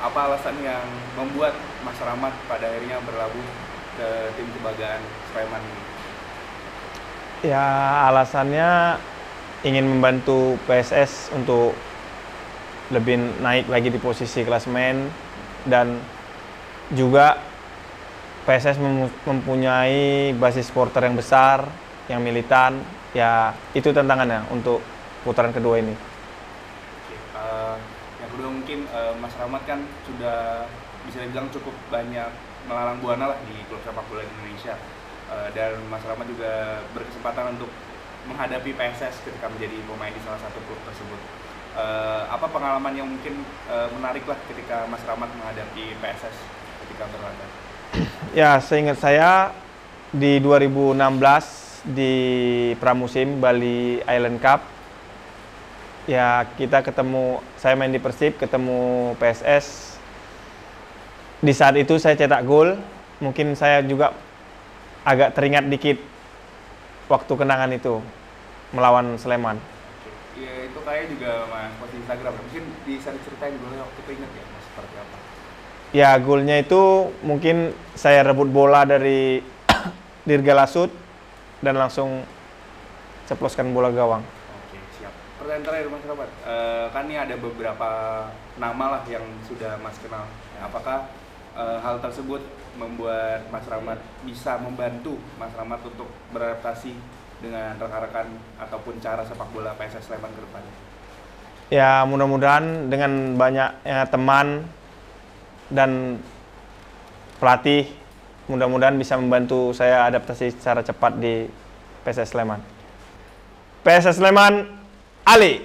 apa alasan yang membuat Mas Rahmat pada akhirnya berlabuh ke tim kebanggaan Sleman ini? Ya alasannya ingin membantu PSS untuk lebih naik lagi di posisi klasmen dan juga PSS mem- mempunyai basis supporter yang besar, yang militan. Ya itu tantangannya untuk putaran kedua ini. Yang kedua mungkin eh, Mas Rahmat kan sudah bisa dibilang cukup banyak melalang buana lah di klub sepak bola di Indonesia Eh, dan Mas Rahmat juga berkesempatan untuk menghadapi PSS ketika menjadi pemain di salah satu klub tersebut. Eh, apa pengalaman yang mungkin eh, menarik lah ketika Mas Rahmat menghadapi PSS ketika berlaga? Ya, seingat saya di 2016 di pramusim Bali Island Cup ya kita ketemu saya main di Persib ketemu PSS di saat itu saya cetak gol mungkin saya juga agak teringat dikit waktu kenangan itu melawan Sleman Ya itu kayak juga Mas post di Instagram. Mungkin bisa diceritain golnya waktu itu ingat ya Mas seperti apa? ya golnya itu mungkin saya rebut bola dari Dirga Lasut dan langsung ceploskan bola gawang. Pertanyaan terakhir Mas Robert, Eh, kan ini ada beberapa nama lah yang sudah Mas kenal. Apakah eh, hal tersebut membuat Mas Rahmat bisa membantu Mas Rahmat untuk beradaptasi dengan rekan-rekan ataupun cara sepak bola PSS Sleman ke depannya? Ya mudah-mudahan dengan banyaknya teman dan pelatih mudah-mudahan bisa membantu saya adaptasi secara cepat di PSS Sleman. PSS Sleman, Allez